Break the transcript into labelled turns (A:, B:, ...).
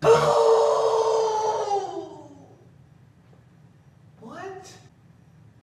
A: Oh!